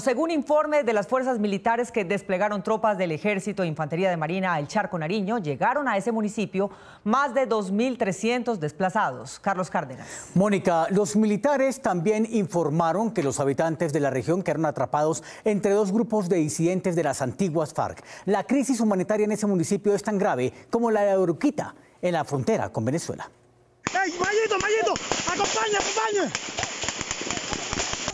Según informes de las fuerzas militares que desplegaron tropas del Ejército e Infantería de Marina al Charco Nariño, llegaron a ese municipio más de 2.300 desplazados. Carlos Cárdenas. Mónica, los militares también informaron que los habitantes de la región quedaron atrapados entre dos grupos de disidentes de las antiguas FARC. La crisis humanitaria en ese municipio es tan grave como la de Uruquita, en la frontera con Venezuela. ¡Ey, Mayito, Mayito! ¡Acompaña, acompaña!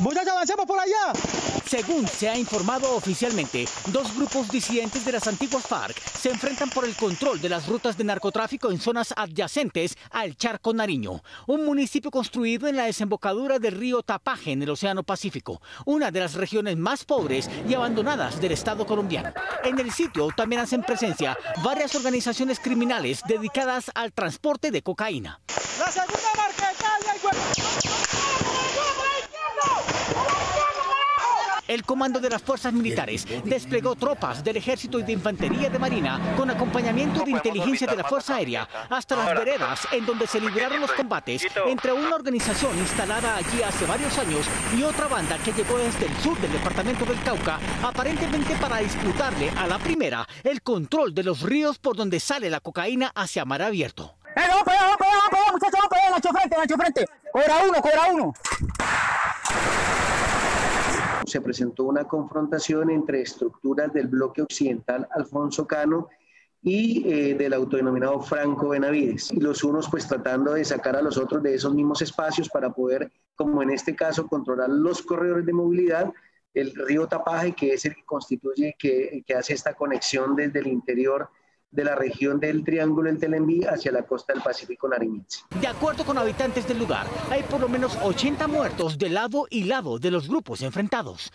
¡Muchachos, avancemos por allá! Según se ha informado oficialmente, dos grupos disidentes de las antiguas FARC se enfrentan por el control de las rutas de narcotráfico en zonas adyacentes al Charco Nariño, un municipio construido en la desembocadura del río Tapaje en el Océano Pacífico, una de las regiones más pobres y abandonadas del Estado colombiano. En el sitio también hacen presencia varias organizaciones criminales dedicadas al transporte de cocaína. La segunda marca el comando de las fuerzas militares desplegó tropas del ejército y de infantería de marina con acompañamiento de inteligencia de la Fuerza Aérea hasta las veredas en donde se libraron los combates entre una organización instalada allí hace varios años y otra banda que llegó desde el sur del departamento del Cauca, aparentemente para disputarle a la primera el control de los ríos por donde sale la cocaína hacia mar abierto. ¡Eh, vamos vamos muchachos, vamos Nacho frente, Nacho frente! ¡Cobra uno, cobra uno! Se presentó una confrontación entre estructuras del bloque occidental Alfonso Cano y eh, del autodenominado Franco Benavides. Y los unos pues tratando de sacar a los otros de esos mismos espacios para poder, como en este caso, controlar los corredores de movilidad, el río Tapaje, que es el que constituye, que, que hace esta conexión desde el interior de la región del Triángulo del Telenví hacia la costa del Pacífico nariñense. De acuerdo con habitantes del lugar, hay por lo menos 80 muertos de lado y lado de los grupos enfrentados.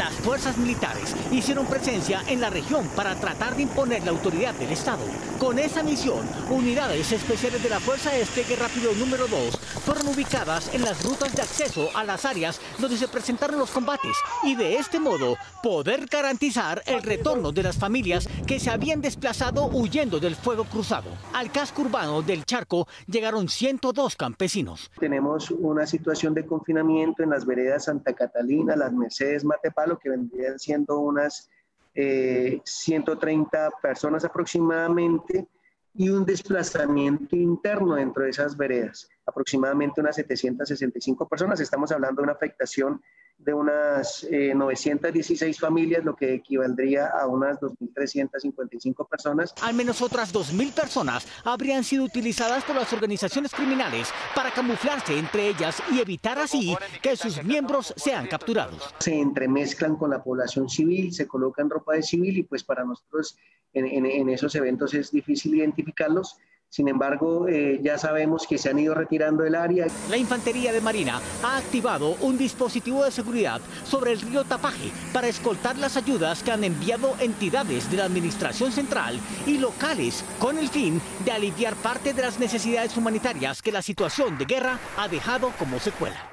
Las fuerzas militares hicieron presencia en la región para tratar de imponer la autoridad del Estado. Con esa misión, unidades especiales de la Fuerza de Despegue Rápido número 2 fueron ubicadas en las rutas de acceso a las áreas donde se presentaron los combates y de este modo poder garantizar el retorno de las familias que se habían desplazado huyendo del fuego cruzado. Al casco urbano del Charco llegaron 102 campesinos. Tenemos una situación de confinamiento en las veredas Santa Catalina, las Mercedes, Matepal, que vendrían siendo unas 130 eh, personas aproximadamente, y un desplazamiento interno dentro de esas veredas, aproximadamente unas 765 personas. Estamos hablando de una afectación de unas 916 eh, familias, lo que equivaldría a unas 2.355 personas. Al menos otras 2.000 personas habrían sido utilizadas por las organizaciones criminales para camuflarse entre ellas y evitar así que sus miembros sean capturados. Se entremezclan con la población civil, se colocan ropa de civil y pues para nosotros en, en esos eventos es difícil identificarlos sin embargo, eh, ya sabemos que se han ido retirando del área. La Infantería de Marina ha activado un dispositivo de seguridad sobre el río Tapaje para escoltar las ayudas que han enviado entidades de la Administración Central y locales con el fin de aliviar parte de las necesidades humanitarias que la situación de guerra ha dejado como secuela.